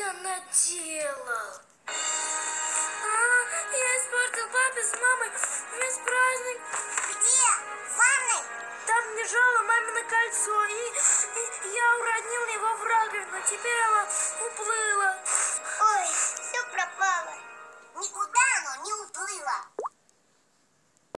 Я наделал? А, я испортил папе с мамой весь праздник. Где? В ванной? Там лежало мамино кольцо, и, и я уронил его в раковину. Теперь оно уплыло.